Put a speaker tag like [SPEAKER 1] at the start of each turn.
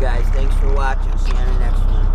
[SPEAKER 1] guys. Thanks for watching. See you on the next one.